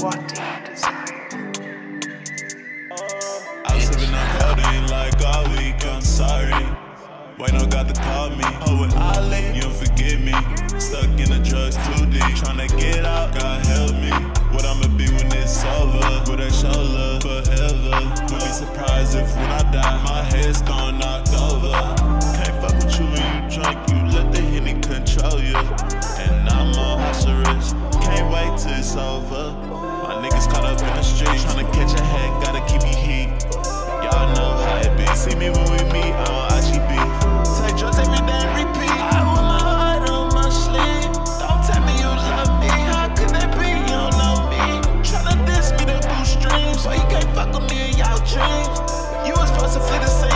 What do you desire? I'm sipping on codeine like all week, I'm sorry. Why don't got to call me? Oh, and I over. My niggas caught up in the street, tryna catch a head, gotta keep me heat. Y'all know how it be. See me when we meet, I'm on IGB. Take drugs every day and repeat. I want my heart on my sleeve. Don't tell me you love me. How could that be? You don't know me. Tryna diss me to boost dreams. So you can't fuck with me in y'all dreams. You was supposed to feel the same.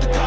the car.